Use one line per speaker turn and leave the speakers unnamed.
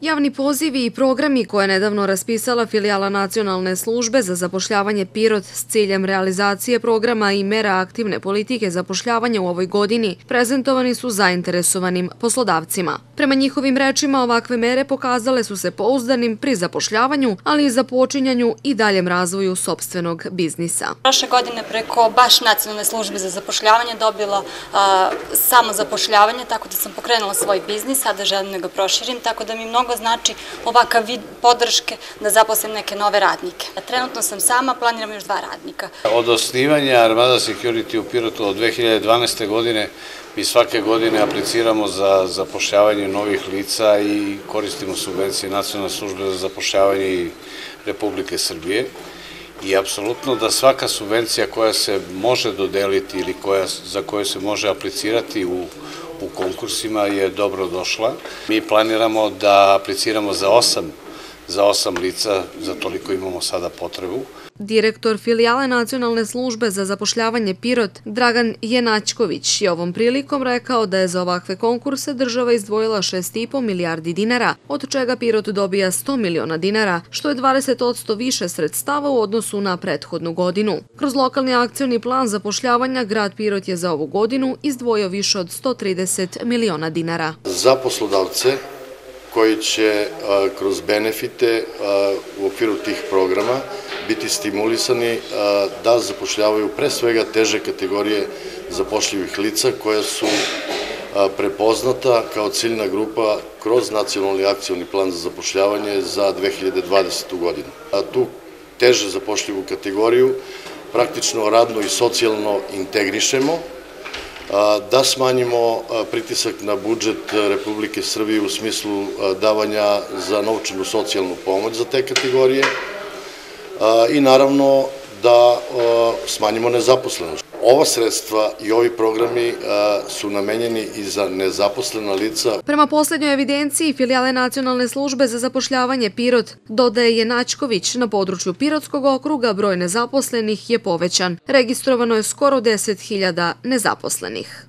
Javni pozivi i programi koje je nedavno raspisala filijala Nacionalne službe za zapošljavanje Pirot s ciljem realizacije programa i mera aktivne politike zapošljavanja u ovoj godini prezentovani su zainteresovanim poslodavcima. Prema njihovim rečima ovakve mere pokazale su se pouzdanim pri zapošljavanju, ali i za počinjanju i daljem razvoju sobstvenog biznisa.
Prošle godine preko baš Nacionalne službe za zapošljavanje dobila samo zapošljavanje, tako da sam pokrenula svoj biznis, sada želim da ga proširim, tako da mi mnogo mnogo znači ovakav vid podrške da zaposlim neke nove radnike. Trenutno sam sama, planiram još dva radnika.
Od osnivanja Armada Security u Pirotu od 2012. godine mi svake godine apliciramo za zapošljavanje novih lica i koristimo subvencije Nacionalne službe za zapošljavanje Republike Srbije i apsolutno da svaka subvencija koja se može dodeliti ili koja, za koju se može aplicirati u u konkursima je dobro došla. Mi planiramo da apliciramo za osam za osam lica, za toliko imamo sada potrebu.
Direktor filijale Nacionalne službe za zapošljavanje Pirot, Dragan Jenačković, je ovom prilikom rekao da je za ovakve konkurse država izdvojila 6,5 milijardi dinara, od čega Pirot dobija 100 miliona dinara, što je 20 više sredstava u odnosu na prethodnu godinu. Kroz lokalni akcioni plan zapošljavanja, grad Pirot je za ovu godinu izdvojio više od 130 miliona dinara.
Za poslodavce koji će kroz benefite u okviru tih programa biti stimulisani da zapošljavaju pre svega teže kategorije zapošljivih lica koja su prepoznata kao ciljna grupa kroz nacionalni akcijni plan za zapošljavanje za 2020. godinu. Tu teže zapošljivu kategoriju praktično radno i socijalno integrišemo, da smanjimo pritisak na budžet Republike Srbije u smislu davanja za novčanu socijalnu pomoć za te kategorije i naravno da smanjimo nezaposlenost. Ova sredstva i ovi programi su namenjeni i za nezaposlena lica.
Prema poslednjoj evidenciji filijale Nacionalne službe za zapošljavanje Pirot dodaje je Načković na području Pirotskog okruga broj nezaposlenih je povećan. Registrovano je skoro 10.000 nezaposlenih.